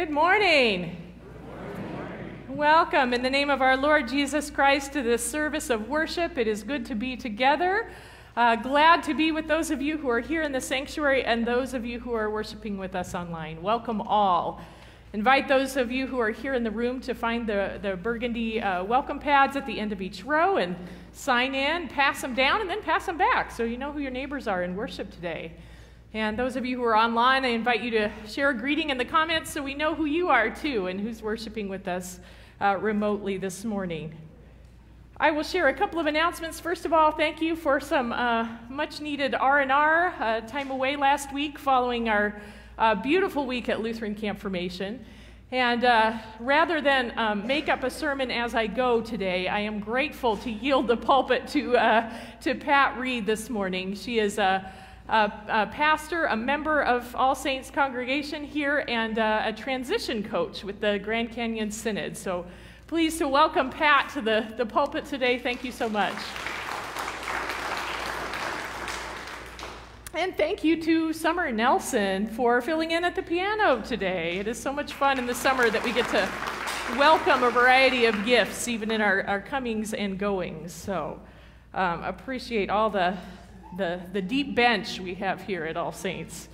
Good morning. Welcome in the name of our Lord Jesus Christ to this service of worship. It is good to be together. Uh, glad to be with those of you who are here in the sanctuary and those of you who are worshiping with us online. Welcome all. Invite those of you who are here in the room to find the, the burgundy uh, welcome pads at the end of each row and sign in, pass them down, and then pass them back so you know who your neighbors are in worship today. And those of you who are online, I invite you to share a greeting in the comments so we know who you are too and who's worshiping with us uh, remotely this morning. I will share a couple of announcements. First of all, thank you for some uh, much needed R&R uh, time away last week following our uh, beautiful week at Lutheran Camp Formation. And uh, rather than um, make up a sermon as I go today, I am grateful to yield the pulpit to, uh, to Pat Reed this morning. She is a, a, a, pastor, a member of All Saints congregation here, and uh, a transition coach with the Grand Canyon Synod. So pleased to welcome Pat to the, the pulpit today. Thank you so much. And thank you to Summer Nelson for filling in at the piano today. It is so much fun in the summer that we get to welcome a variety of gifts, even in our, our comings and goings. So um, appreciate all the the, the deep bench we have here at All Saints.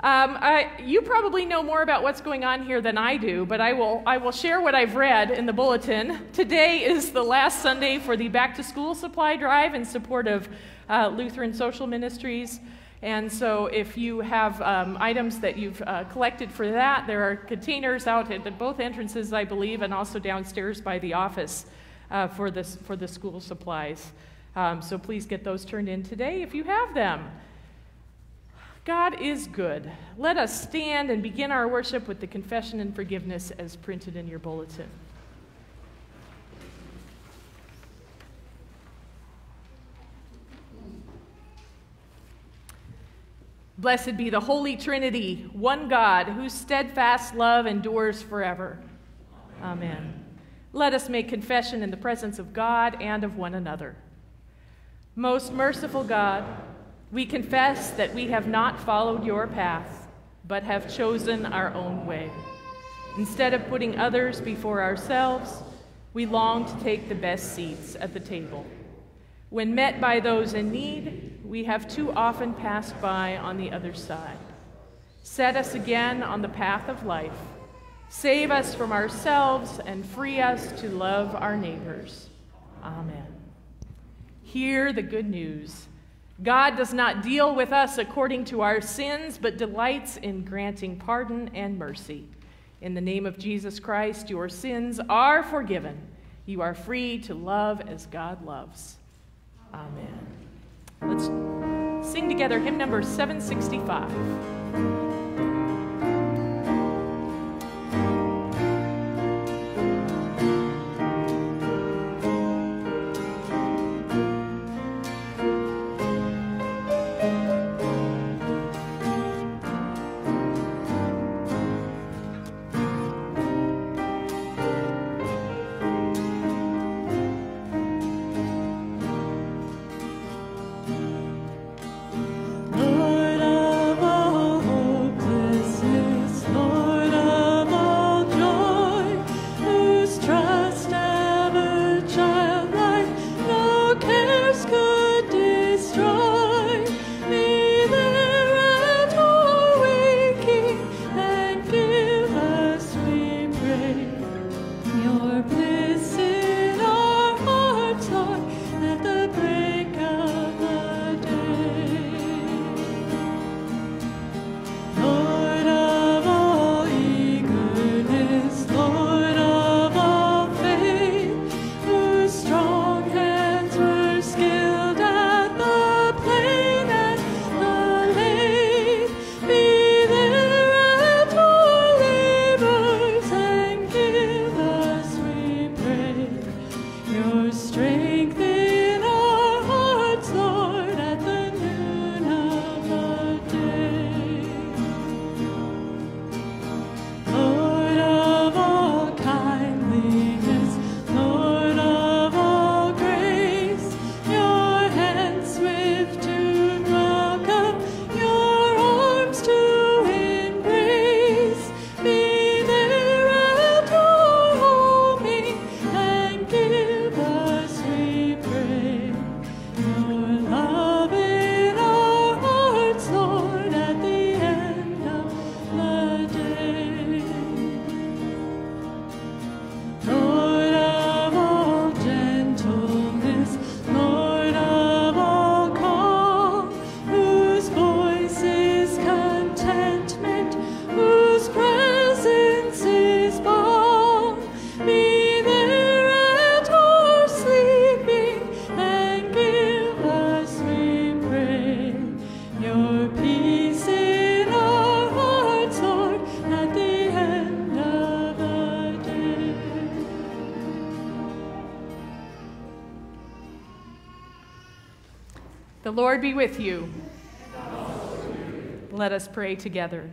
Um, I, you probably know more about what's going on here than I do, but I will, I will share what I've read in the bulletin. Today is the last Sunday for the back to school supply drive in support of uh, Lutheran Social Ministries. And so, if you have um, items that you've uh, collected for that, there are containers out at both entrances, I believe, and also downstairs by the office uh, for, this, for the school supplies. Um, so please get those turned in today if you have them. God is good. Let us stand and begin our worship with the confession and forgiveness as printed in your bulletin. Blessed be the Holy Trinity, one God, whose steadfast love endures forever. Amen. Amen. Let us make confession in the presence of God and of one another. Most merciful God, we confess that we have not followed your path, but have chosen our own way. Instead of putting others before ourselves, we long to take the best seats at the table. When met by those in need, we have too often passed by on the other side. Set us again on the path of life. Save us from ourselves and free us to love our neighbors. Amen. Hear the good news. God does not deal with us according to our sins, but delights in granting pardon and mercy. In the name of Jesus Christ, your sins are forgiven. You are free to love as God loves. Amen. Let's sing together hymn number 765. Lord be with you. Let us pray together.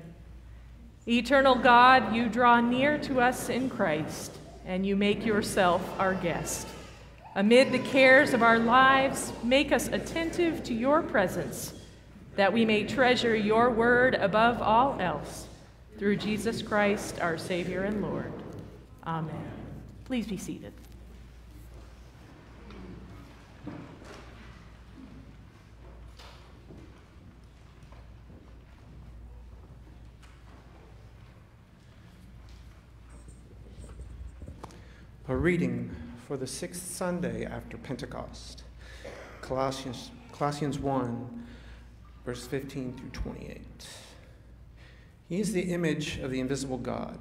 Eternal God, you draw near to us in Christ, and you make yourself our guest. Amid the cares of our lives, make us attentive to your presence, that we may treasure your word above all else. Through Jesus Christ, our Savior and Lord. Amen. Please be seated. Reading for the sixth Sunday after Pentecost, Colossians, Colossians 1, verse 15 through 28. He is the image of the invisible God,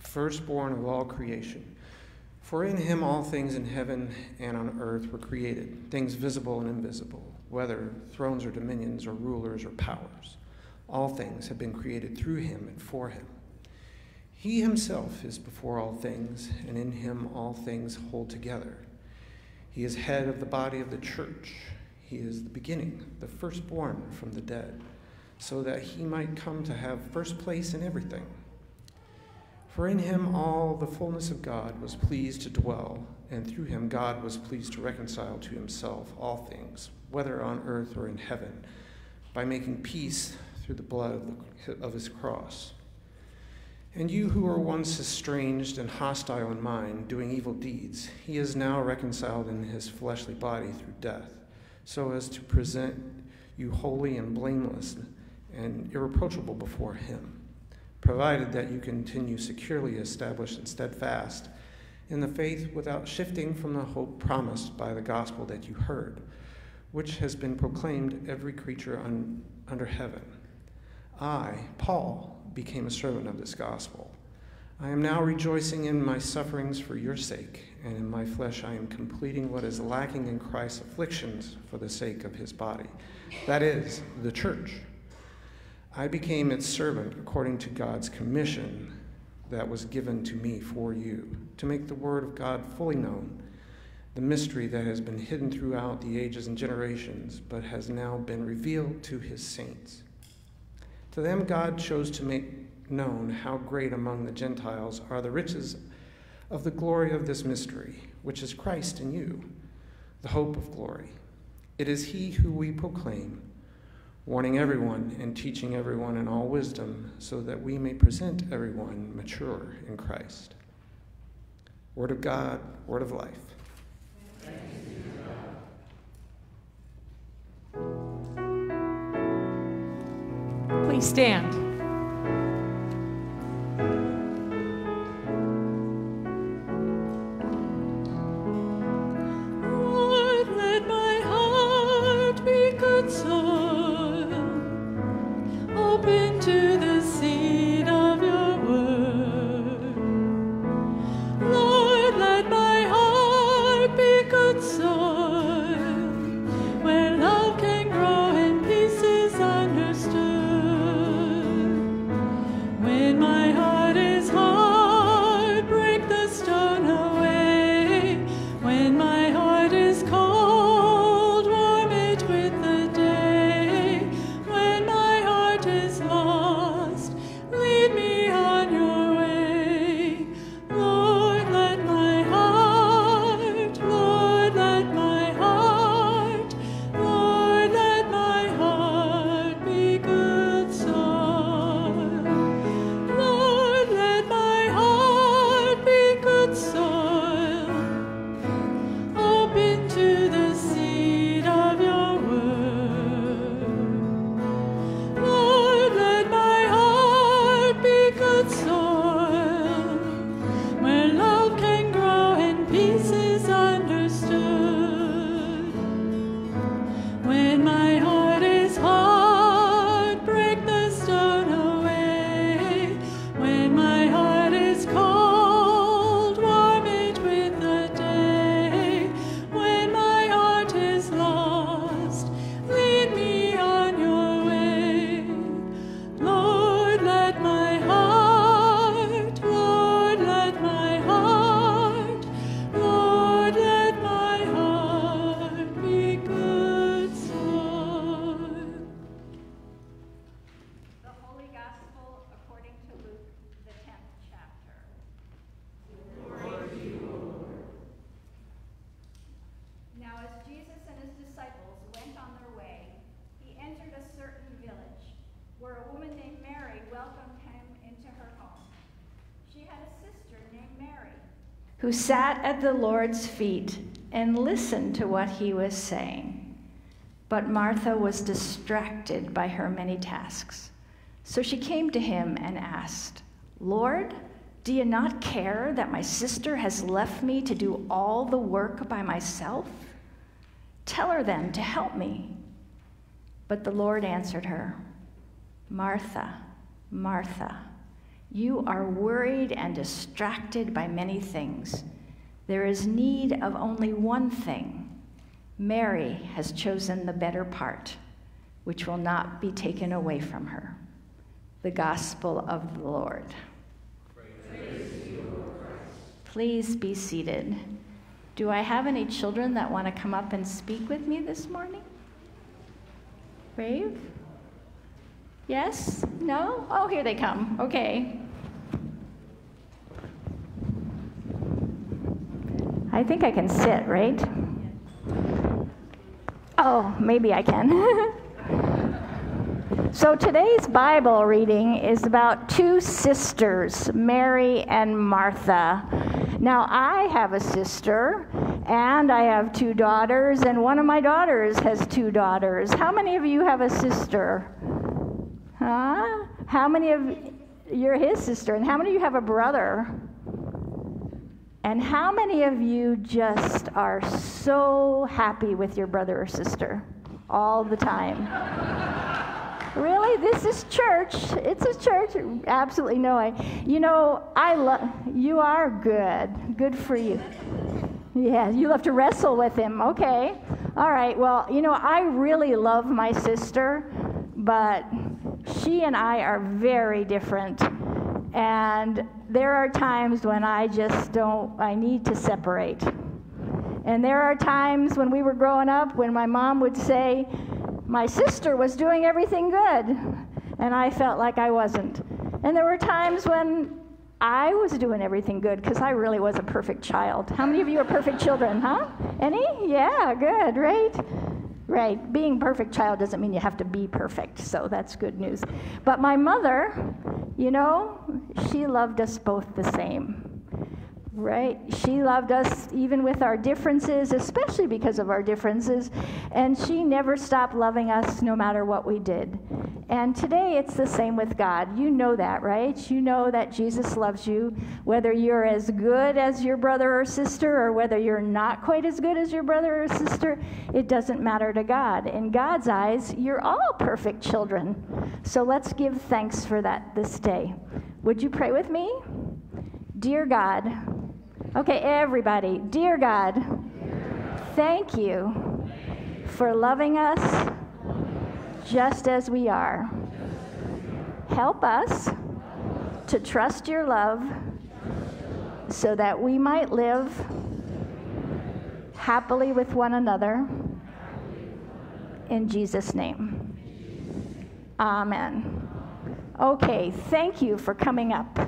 firstborn of all creation. For in him all things in heaven and on earth were created, things visible and invisible, whether thrones or dominions or rulers or powers. All things have been created through him and for him. He himself is before all things, and in him all things hold together. He is head of the body of the church. He is the beginning, the firstborn from the dead, so that he might come to have first place in everything. For in him all the fullness of God was pleased to dwell, and through him God was pleased to reconcile to himself all things, whether on earth or in heaven, by making peace through the blood of, the, of his cross. And you who were once estranged and hostile in mind, doing evil deeds, he is now reconciled in his fleshly body through death, so as to present you holy and blameless and irreproachable before him, provided that you continue securely established and steadfast in the faith without shifting from the hope promised by the gospel that you heard, which has been proclaimed every creature un- under heaven. I, Paul, became a servant of this gospel. I am now rejoicing in my sufferings for your sake, and in my flesh I am completing what is lacking in Christ's afflictions for the sake of his body, that is, the church. I became its servant according to God's commission that was given to me for you, to make the word of God fully known, the mystery that has been hidden throughout the ages and generations, but has now been revealed to his saints. To them, God chose to make known how great among the Gentiles are the riches of the glory of this mystery, which is Christ in you, the hope of glory. It is He who we proclaim, warning everyone and teaching everyone in all wisdom, so that we may present everyone mature in Christ. Word of God, word of life. Stand. Who sat at the Lord's feet and listened to what he was saying. But Martha was distracted by her many tasks. So she came to him and asked, Lord, do you not care that my sister has left me to do all the work by myself? Tell her then to help me. But the Lord answered her, Martha, Martha, you are worried and distracted by many things. There is need of only one thing. Mary has chosen the better part, which will not be taken away from her. The Gospel of the Lord. Please be seated. Do I have any children that want to come up and speak with me this morning? Brave? Yes? No? Oh, here they come. Okay. I think I can sit, right? Oh, maybe I can. so today's Bible reading is about two sisters, Mary and Martha. Now, I have a sister, and I have two daughters, and one of my daughters has two daughters. How many of you have a sister? Huh? How many of you're his sister, and how many of you have a brother? And how many of you just are so happy with your brother or sister all the time? really? This is church. It's a church. Absolutely no way. You know, I love you are good. Good for you. Yeah, you have to wrestle with him. Okay. All right. Well, you know, I really love my sister, but she and I are very different. And there are times when I just don't, I need to separate. And there are times when we were growing up when my mom would say, My sister was doing everything good, and I felt like I wasn't. And there were times when I was doing everything good because I really was a perfect child. How many of you are perfect children, huh? Any? Yeah, good, right? Right. Being perfect child doesn't mean you have to be perfect, so that's good news. But my mother, you know, she loved us both the same right? She loved us even with our differences, especially because of our differences, and she never stopped loving us no matter what we did. And today it's the same with God. You know that, right? You know that Jesus loves you, whether you're as good as your brother or sister or whether you're not quite as good as your brother or sister, it doesn't matter to God. In God's eyes, you're all perfect children. So let's give thanks for that this day. Would you pray with me? Dear God, okay, everybody, dear God, thank you for loving us just as we are. Help us to trust your love so that we might live happily with one another. In Jesus' name. Amen. Okay, thank you for coming up.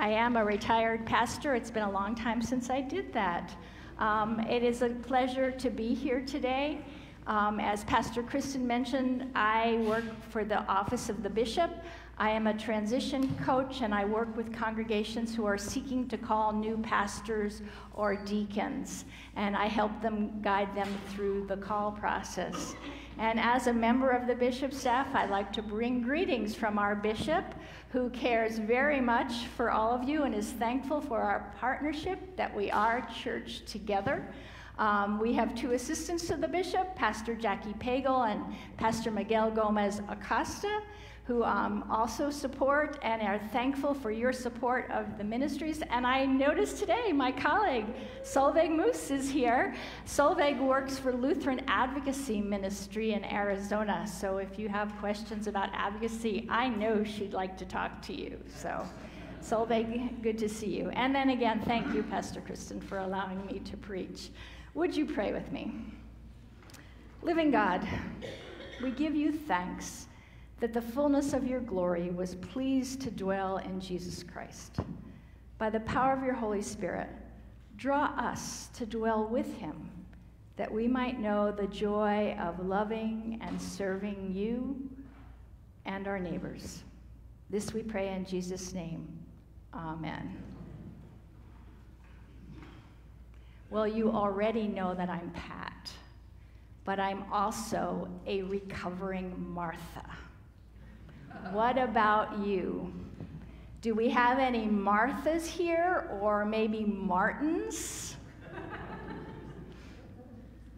I am a retired pastor. It's been a long time since I did that. Um, it is a pleasure to be here today. Um, as Pastor Kristen mentioned, I work for the Office of the Bishop. I am a transition coach and I work with congregations who are seeking to call new pastors or deacons. And I help them guide them through the call process. And as a member of the bishop's staff, I'd like to bring greetings from our bishop, who cares very much for all of you and is thankful for our partnership that we are church together. Um, we have two assistants to the bishop, Pastor Jackie Pagel and Pastor Miguel Gomez Acosta who um, also support and are thankful for your support of the ministries. And I noticed today my colleague Solveig Muus is here. Solveig works for Lutheran Advocacy Ministry in Arizona. So if you have questions about advocacy, I know she'd like to talk to you. So. Solveig, good to see you. And then again, thank you, Pastor Kristen, for allowing me to preach. Would you pray with me? Living God, we give you thanks that the fullness of your glory was pleased to dwell in Jesus Christ. By the power of your Holy Spirit, draw us to dwell with him that we might know the joy of loving and serving you and our neighbors. This we pray in Jesus' name. Amen. Well, you already know that I'm Pat, but I'm also a recovering Martha. What about you? Do we have any Marthas here or maybe Martins?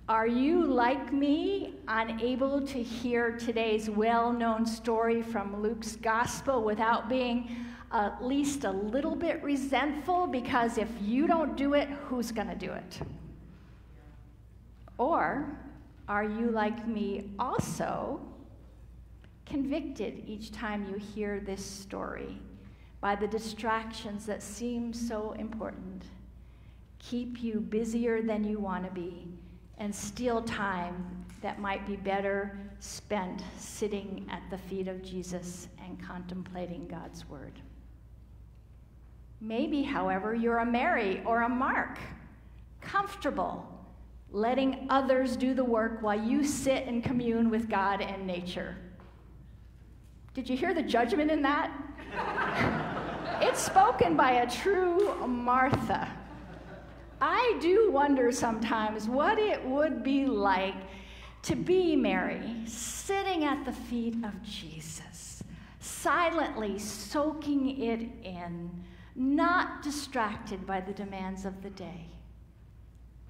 Are you like me, unable to hear today's well known story from Luke's gospel without being at least a little bit resentful because if you don't do it, who's going to do it? Or are you like me also convicted each time you hear this story by the distractions that seem so important, keep you busier than you want to be, and steal time that might be better spent sitting at the feet of Jesus and contemplating God's Word? Maybe, however, you're a Mary or a Mark, comfortable letting others do the work while you sit and commune with God and nature. Did you hear the judgment in that? it's spoken by a true Martha. I do wonder sometimes what it would be like to be Mary, sitting at the feet of Jesus, silently soaking it in not distracted by the demands of the day.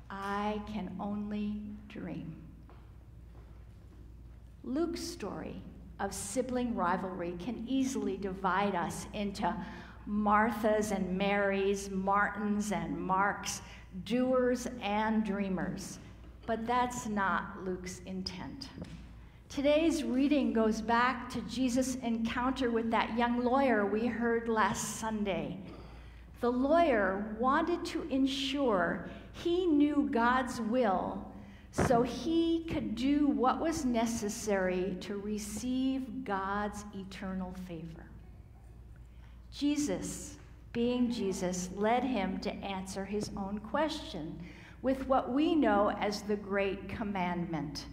I can only dream. Luke's story of sibling rivalry can easily divide us into Marthas and Marys, Martins and Marks, doers and dreamers. But that's not Luke's intent. Today's reading goes back to Jesus' encounter with that young lawyer we heard last Sunday. The lawyer wanted to ensure he knew God's will so he could do what was necessary to receive God's eternal favor. Jesus, being Jesus, led him to answer his own question with what we know as the Great Commandment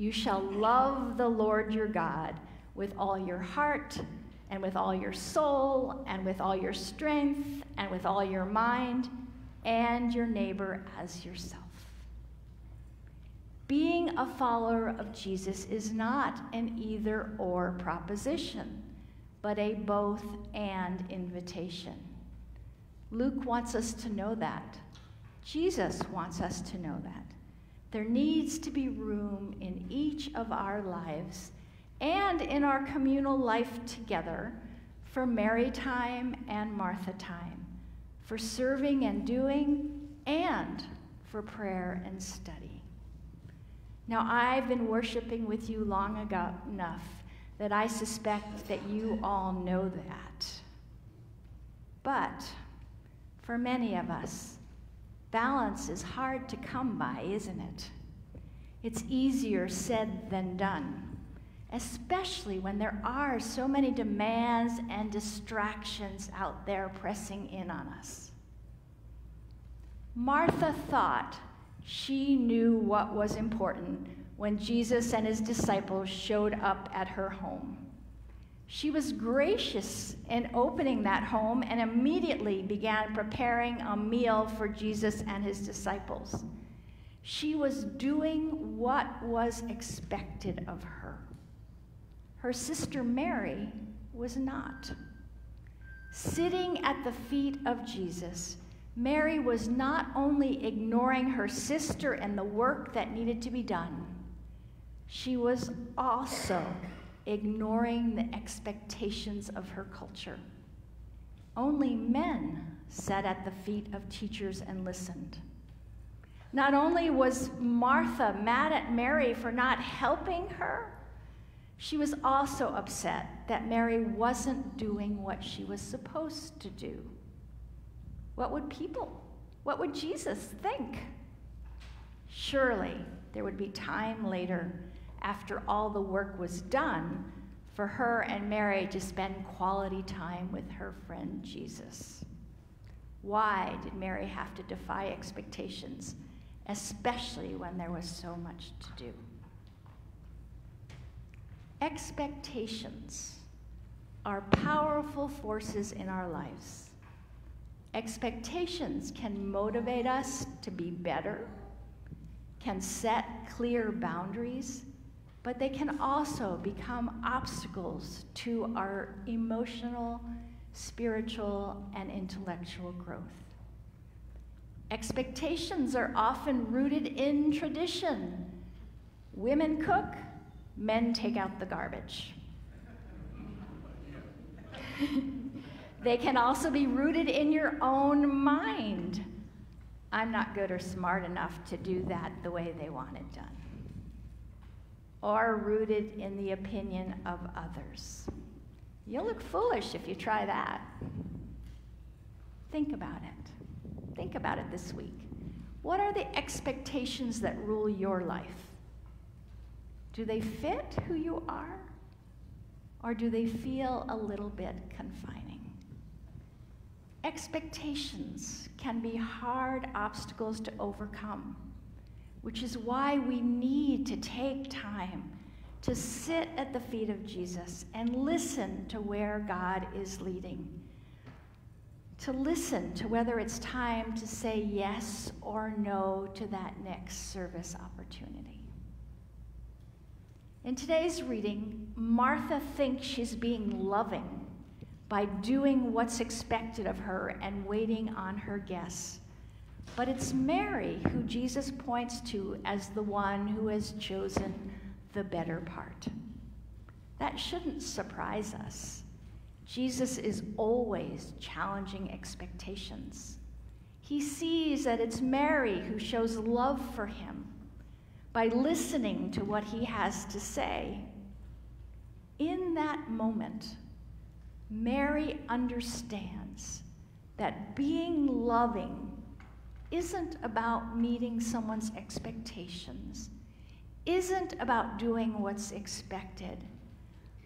you shall love the Lord your God with all your heart, and with all your soul, and with all your strength, and with all your mind, and your neighbor as yourself. Being a follower of Jesus is not an either or proposition, but a both and invitation. Luke wants us to know that. Jesus wants us to know that. There needs to be room in each of our lives and in our communal life together for Mary time and Martha time, for serving and doing, and for prayer and study. Now, I've been worshiping with you long ago, enough that I suspect that you all know that. But for many of us, Balance is hard to come by, isn't it? It's easier said than done, especially when there are so many demands and distractions out there pressing in on us. Martha thought she knew what was important when Jesus and his disciples showed up at her home. She was gracious in opening that home and immediately began preparing a meal for Jesus and his disciples. She was doing what was expected of her. Her sister Mary was not. Sitting at the feet of Jesus, Mary was not only ignoring her sister and the work that needed to be done, she was also ignoring the expectations of her culture. Only men sat at the feet of teachers and listened. Not only was Martha mad at Mary for not helping her, she was also upset that Mary wasn't doing what she was supposed to do. What would people, what would Jesus think? Surely there would be time later after all the work was done, for her and Mary to spend quality time with her friend Jesus. Why did Mary have to defy expectations especially when there was so much to do. Expectations are powerful forces in our lives. Expectations can motivate us to be better, can set clear boundaries, but they can also become obstacles to our emotional, spiritual, and intellectual growth. Expectations are often rooted in tradition. Women cook, men take out the garbage. they can also be rooted in your own mind. I'm not good or smart enough to do that the way they want it done. Or rooted in the opinion of others. You'll look foolish if you try that. Think about it. Think about it this week. What are the expectations that rule your life? Do they fit who you are? Or do they feel a little bit confining? Expectations can be hard obstacles to overcome, which is why we need to take time to sit at the feet of Jesus and listen to where God is leading. To listen to whether it's time to say yes or no to that next service opportunity. In today's reading, Martha thinks she's being loving by doing what's expected of her and waiting on her guests. But it's Mary who Jesus points to as the one who has chosen the better part. That shouldn't surprise us. Jesus is always challenging expectations. He sees that it's Mary who shows love for him by listening to what he has to say. In that moment, Mary understands that being loving isn't about meeting someone's expectations, isn't about doing what's expected,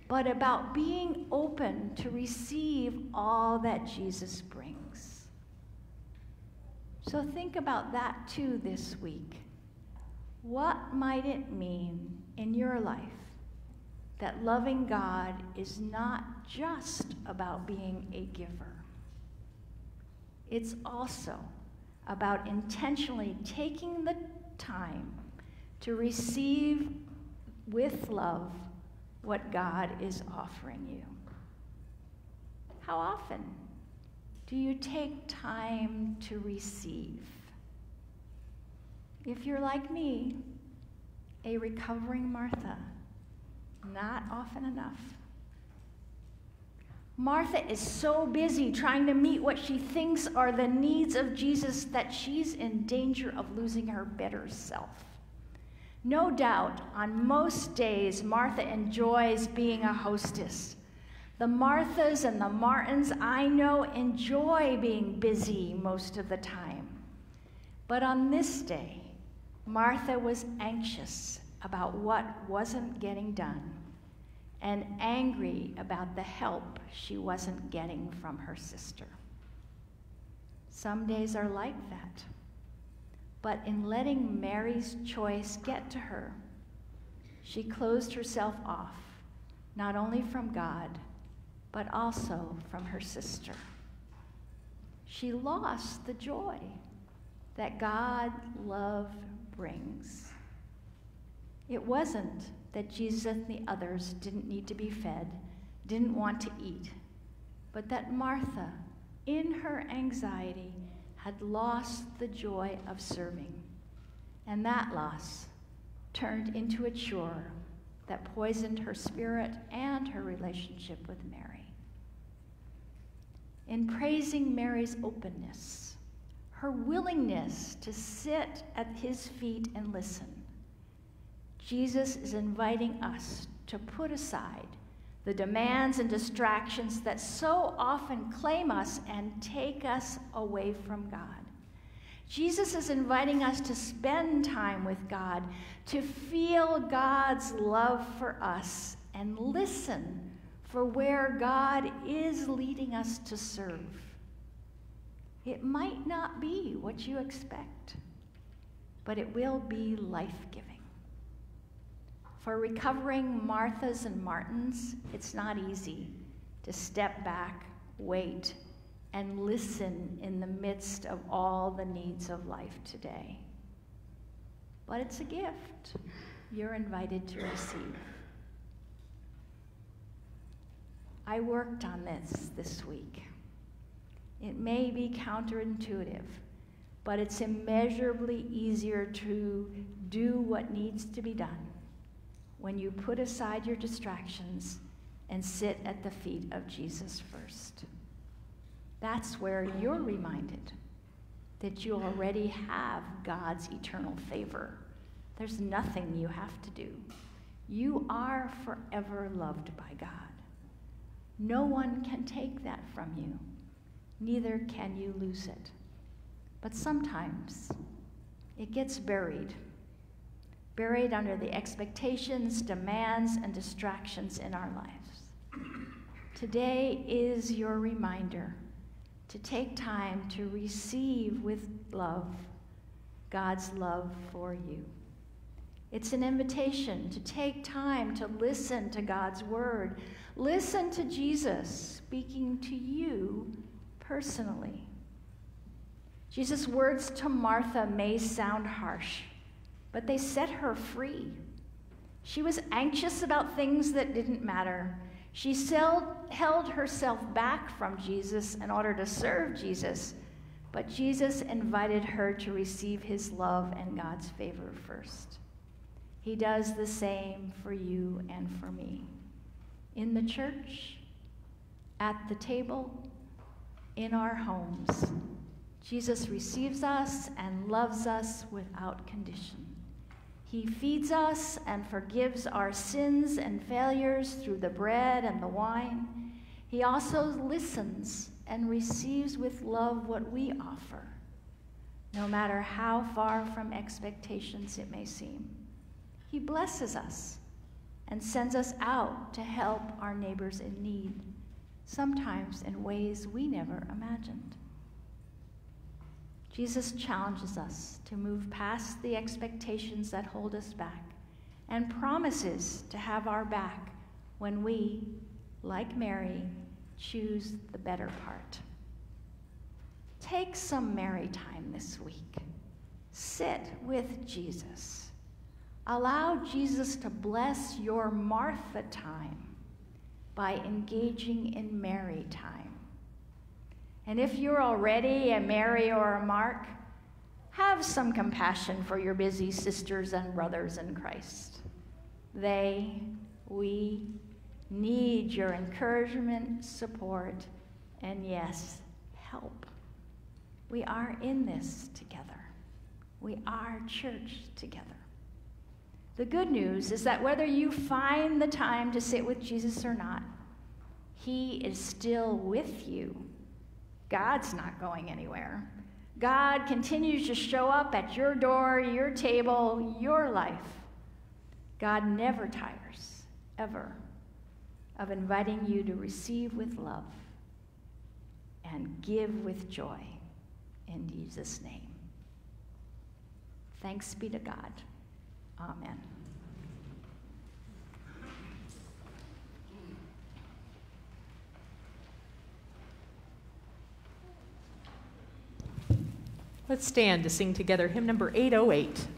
but about being open to receive all that Jesus brings. So think about that too this week. What might it mean in your life that loving God is not just about being a giver? It's also about intentionally taking the time to receive with love what God is offering you. How often do you take time to receive? If you're like me, a recovering Martha, not often enough. Martha is so busy trying to meet what she thinks are the needs of Jesus that she's in danger of losing her better self. No doubt, on most days, Martha enjoys being a hostess. The Marthas and the Martins I know enjoy being busy most of the time. But on this day, Martha was anxious about what wasn't getting done and angry about the help she wasn't getting from her sister. Some days are like that. But in letting Mary's choice get to her, she closed herself off, not only from God, but also from her sister. She lost the joy that God love brings. It wasn't that Jesus and the others didn't need to be fed, didn't want to eat, but that Martha, in her anxiety, had lost the joy of serving. And that loss turned into a chore that poisoned her spirit and her relationship with Mary. In praising Mary's openness, her willingness to sit at his feet and listen, Jesus is inviting us to put aside the demands and distractions that so often claim us and take us away from God. Jesus is inviting us to spend time with God, to feel God's love for us, and listen for where God is leading us to serve. It might not be what you expect. but it will be life giving. For recovering Marthas and Martins, it's not easy to step back, wait, and listen in the midst of all the needs of life today. But it's a gift you're invited to receive. I worked on this this week. It may be counterintuitive, but it's immeasurably easier to do what needs to be done when you put aside your distractions and sit at the feet of Jesus first. That's where you're reminded that you already have God's eternal favor. There's nothing you have to do. You are forever loved by God. No one can take that from you, neither can you lose it. But sometimes it gets buried, buried under the expectations, demands, and distractions in our lives. Today is your reminder to take time to receive with love God's love for you. It's an invitation to take time to listen to God's word. Listen to Jesus speaking to you personally. Jesus' words to Martha may sound harsh, but they set her free. She was anxious about things that didn't matter. She held herself back from Jesus in order to serve Jesus, but Jesus invited her to receive his love and God's favor first. He does the same for you and for me. In the church, at the table, in our homes, Jesus receives us and loves us without condition. He feeds us and forgives our sins and failures through the bread and the wine. He also listens and receives with love what we offer, no matter how far from expectations it may seem. He blesses us and sends us out to help our neighbors in need, sometimes in ways we never imagined. Jesus challenges us to move past the expectations that hold us back and promises to have our back when we, like Mary, choose the better part. Take some Mary time this week. Sit with Jesus. Allow Jesus to bless your Martha time by engaging in Mary time. And if you're already a Mary or a Mark, have some compassion for your busy sisters and brothers in Christ. They, we, need your encouragement, support, and yes, help. We are in this together. We are church together. The good news is that whether you find the time to sit with Jesus or not, He is still with you. God's not going anywhere. God continues to show up at your door, your table, your life. God never tires, ever, of inviting you to receive with love and give with joy in Jesus' name. Thanks be to God. Amen. Let's stand to sing together hymn number 808.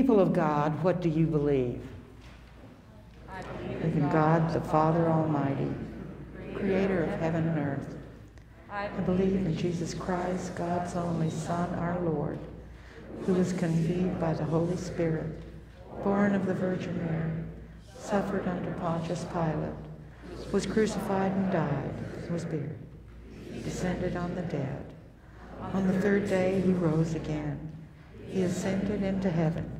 People of God, what do you believe? I believe in God, the Father Almighty, creator of heaven and earth. I believe in Jesus Christ, God's only Son, our Lord, who was conceived by the Holy Spirit, born of the Virgin Mary, suffered under Pontius Pilate, was crucified and died, was buried, descended on the dead. On the third day he rose again. He ascended into heaven.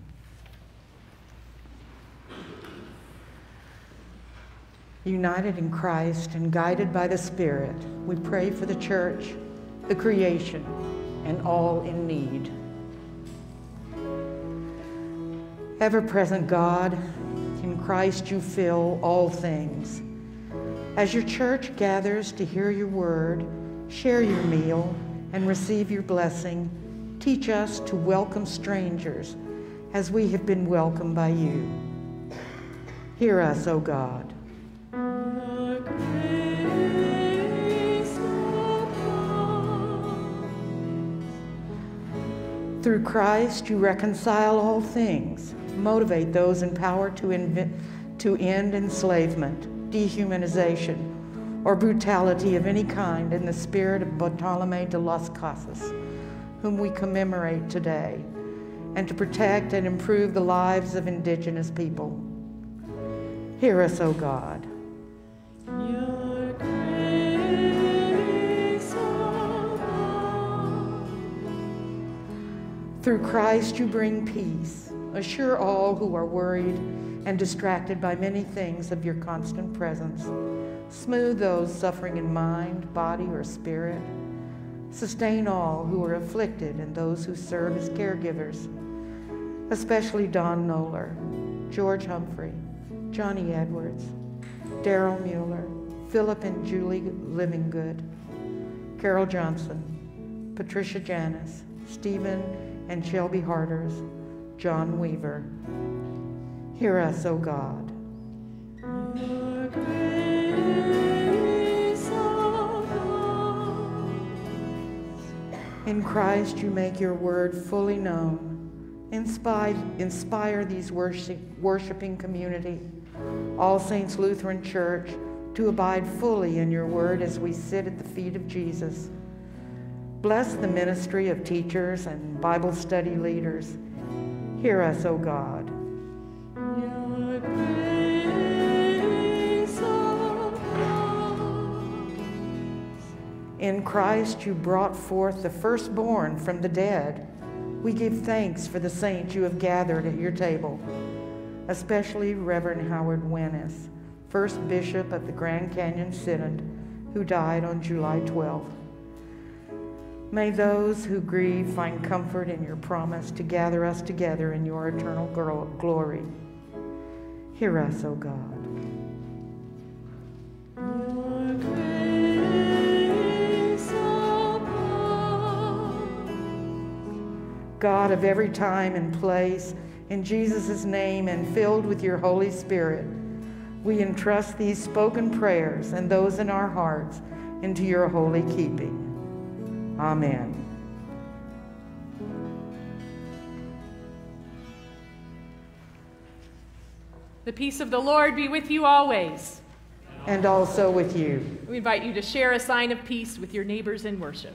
United in Christ and guided by the Spirit, we pray for the church, the creation, and all in need. Ever present God, in Christ you fill all things. As your church gathers to hear your word, share your meal, and receive your blessing, teach us to welcome strangers as we have been welcomed by you. Hear us, O God. Through Christ, you reconcile all things, motivate those in power to, to end enslavement, dehumanization, or brutality of any kind in the spirit of Bartolome de las Casas, whom we commemorate today, and to protect and improve the lives of indigenous people. Hear us, O God. Through Christ you bring peace. Assure all who are worried and distracted by many things of your constant presence. Smooth those suffering in mind, body, or spirit. Sustain all who are afflicted and those who serve as caregivers, especially Don Noller, George Humphrey, Johnny Edwards, Daryl Mueller, Philip and Julie Livingood, Carol Johnson, Patricia Janis, Stephen and Shelby Harders, John Weaver. Hear us, O God. In Christ you make your word fully known. Inspire, inspire these worship, worshiping community, All Saints Lutheran Church, to abide fully in your word as we sit at the feet of Jesus. Bless the ministry of teachers and Bible study leaders. Hear us, O God. In Christ you brought forth the firstborn from the dead. We give thanks for the saints you have gathered at your table, especially Reverend Howard Wennes, first bishop of the Grand Canyon Synod, who died on July 12th. May those who grieve find comfort in your promise to gather us together in your eternal glory. Hear us, O God. God of every time and place, in Jesus' name and filled with your Holy Spirit, we entrust these spoken prayers and those in our hearts into your holy keeping. Amen. The peace of the Lord be with you always. And also with you. We invite you to share a sign of peace with your neighbors in worship.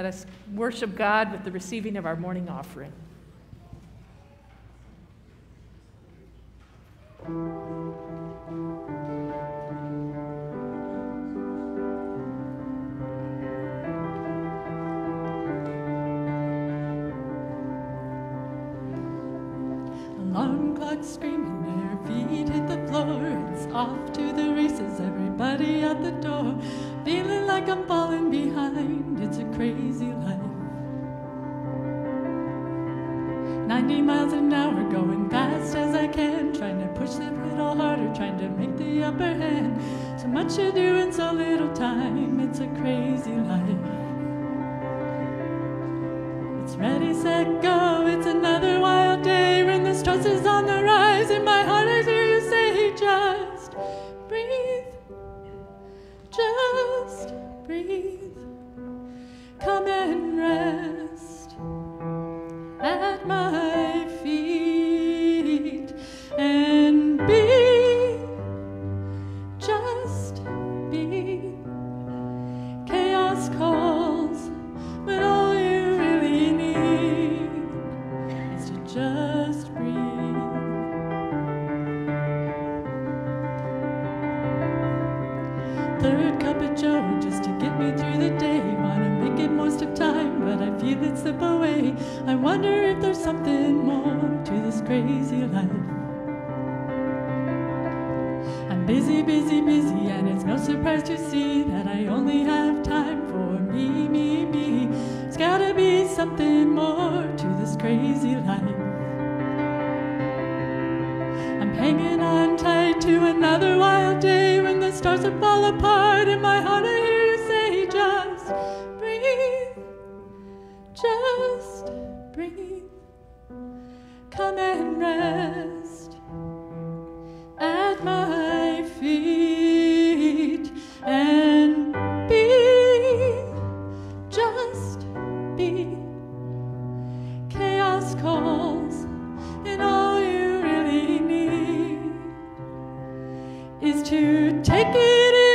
Let us worship God with the receiving of our morning offering. Alarm clock screaming, their feet hit the floor. It's off to the races, everybody at the door. Feeling like I'm falling behind, it's a crazy life. 90 miles an hour, going fast as I can. Trying to push a little harder, trying to make the upper hand. So much to do in so little time, it's a crazy life. It's ready, set, go. It's another wild day when the stress is on the rise. In my heart, I hear you say, just breathe. Just breathe. Come and rest at my slip away. I wonder if there's something more to this crazy life. I'm busy, busy, busy, and it's no surprise to see that I only have time for me, me, me. It's gotta be something more to this crazy life. I'm hanging on tight to another wild day when the stars will fall apart. In my heart, is to take it in,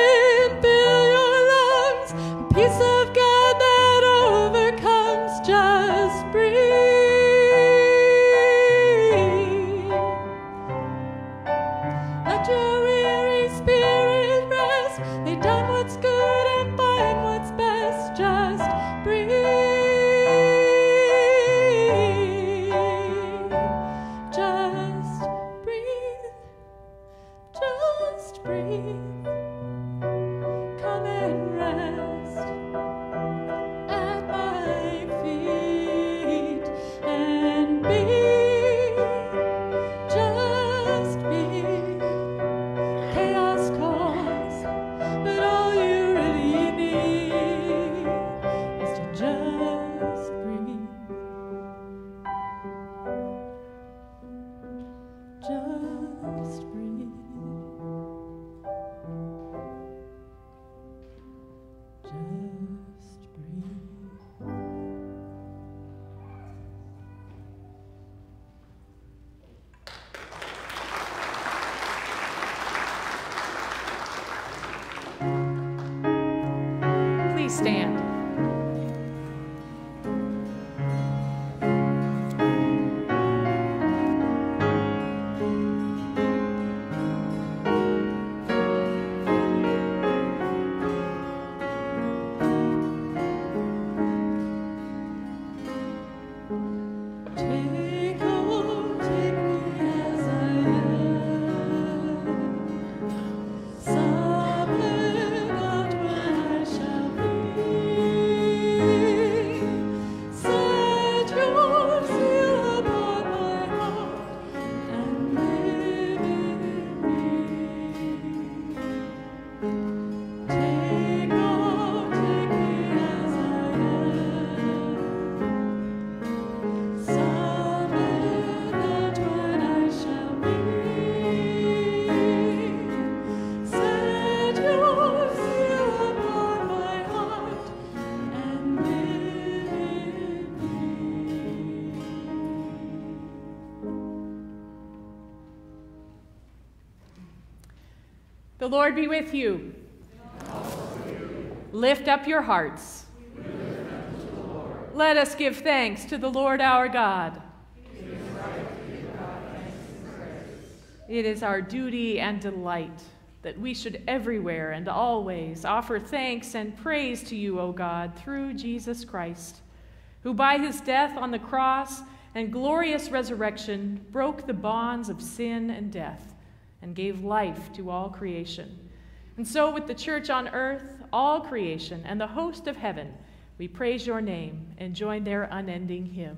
The Lord be with you. Lift up your hearts. Let us give thanks to the Lord our God. It is our duty and delight that we should everywhere and always offer thanks and praise to you, O God, through Jesus Christ, who by his death on the cross and glorious resurrection broke the bonds of sin and death and gave life to all creation. And so, with the church on earth, all creation, and the host of heaven, we praise your name and join their unending hymn.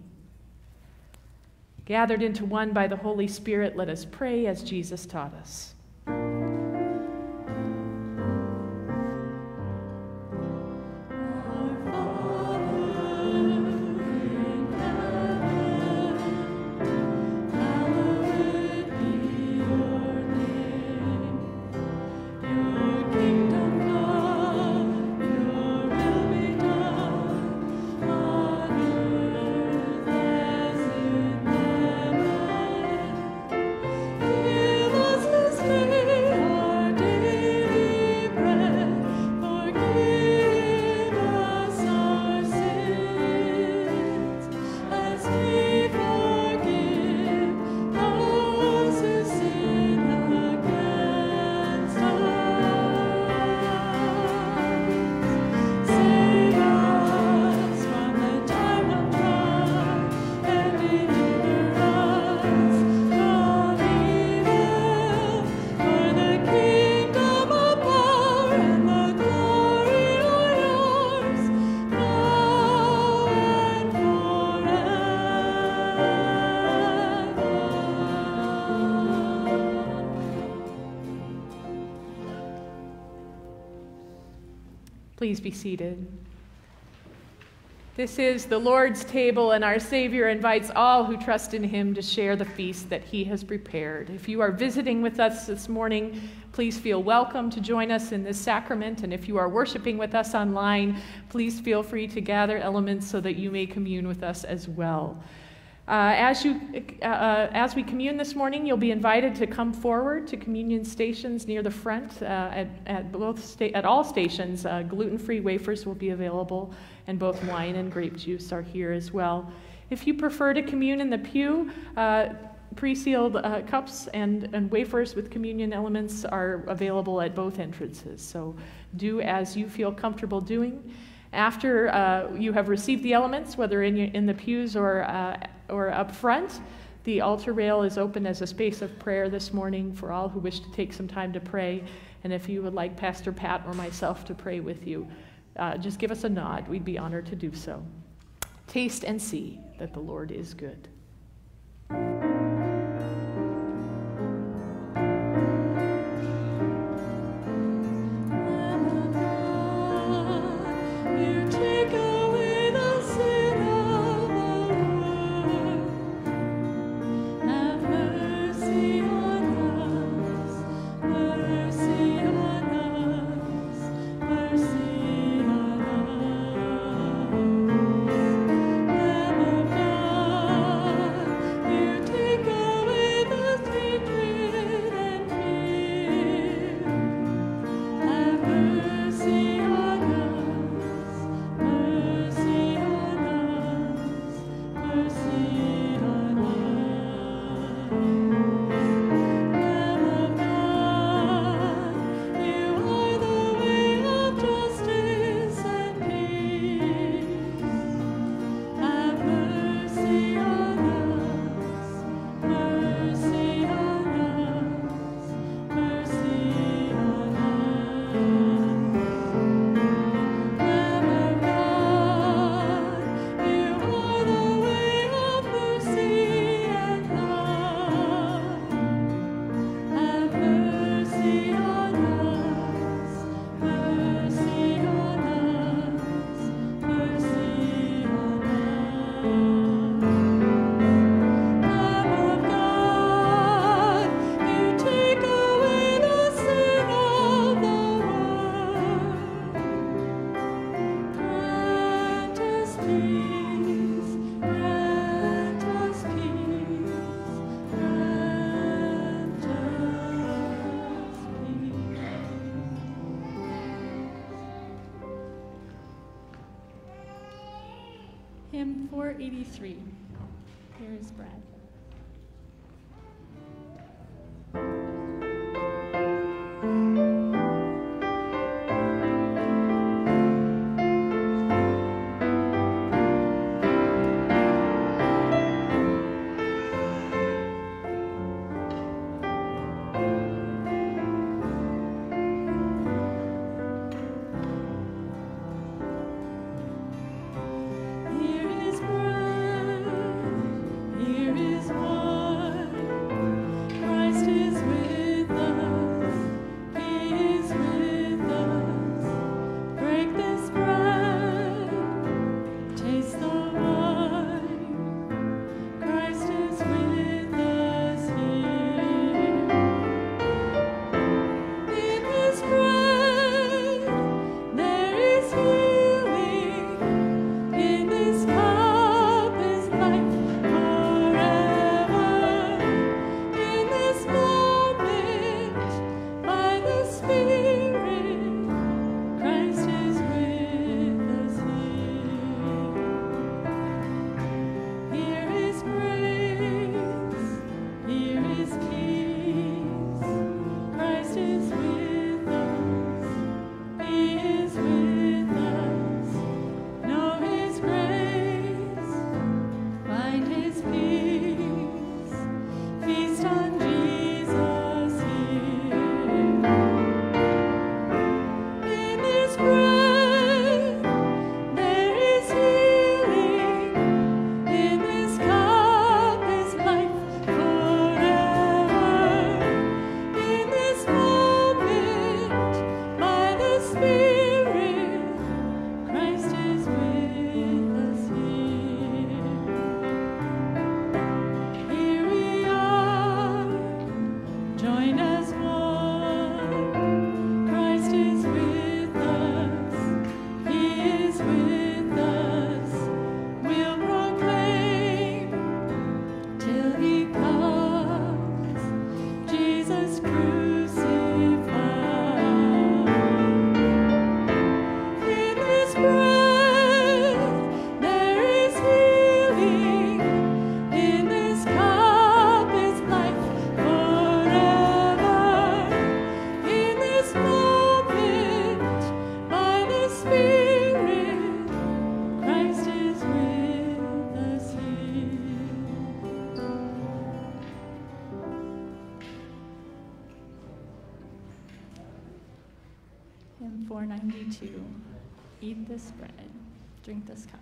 Gathered into one by the Holy Spirit, let us pray as Jesus taught us. Please be seated. This is the Lord's table, and our Savior invites all who trust in Him to share the feast that He has prepared. If you are visiting with us this morning, please feel welcome to join us in this sacrament. And if you are worshiping with us online, please feel free to gather elements so that you may commune with us as well. Uh, as, you, uh, uh, as we commune this morning, you'll be invited to come forward to communion stations near the front. Uh, at, at, both sta- at all stations, gluten free wafers will be available, and both wine and grape juice are here as well. If you prefer to commune in the pew, pre sealed cups and, and wafers with communion elements are available at both entrances. So do as you feel comfortable doing. After you have received the elements, whether in, your, in the pews or, or up front, the altar rail is open as a space of prayer this morning for all who wish to take some time to pray. And if you would like Pastor Pat or myself to pray with you, uh, just give us a nod. We'd be honored to do so. Taste and see that the Lord is good. 83. 492. Eat this bread, drink this cup.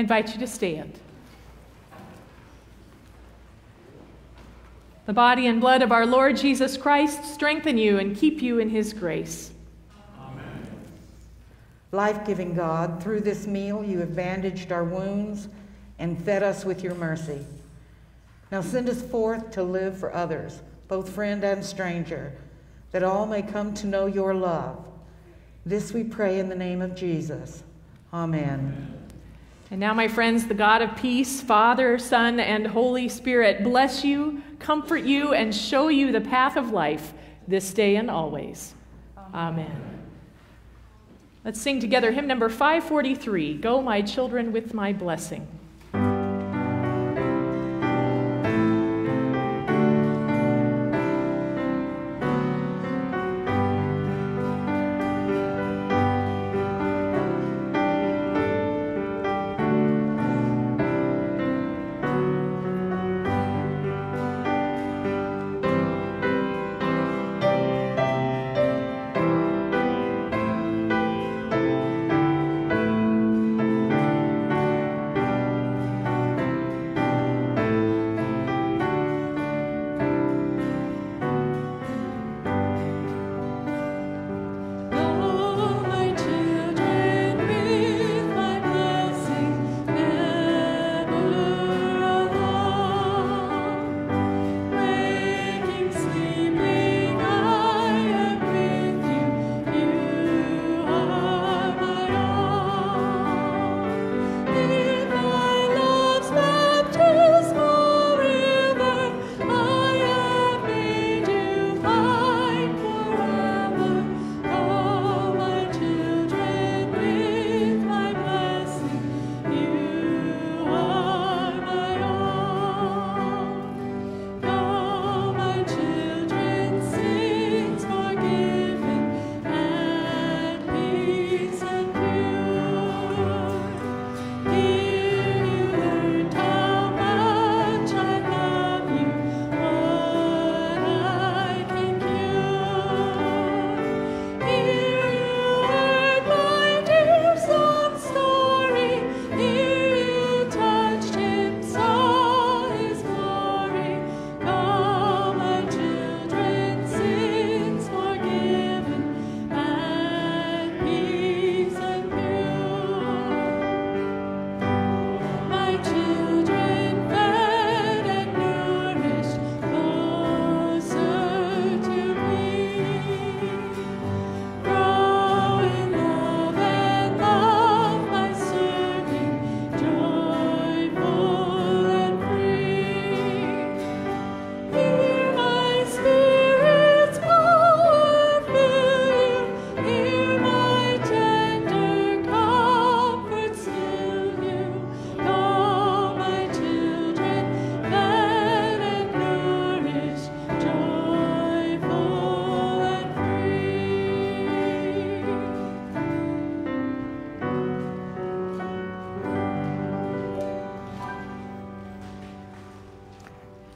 I invite you to stand. The body and blood of our Lord Jesus Christ strengthen you and keep you in his grace. Amen. Life giving God, through this meal you have bandaged our wounds and fed us with your mercy. Now send us forth to live for others, both friend and stranger, that all may come to know your love. This we pray in the name of Jesus. Amen. And now, my friends, the God of peace, Father, Son, and Holy Spirit, bless you, comfort you, and show you the path of life this day and always. Amen. Let's sing together hymn number 543 Go, my children, with my blessing.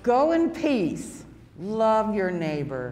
Go in peace. Love your neighbor.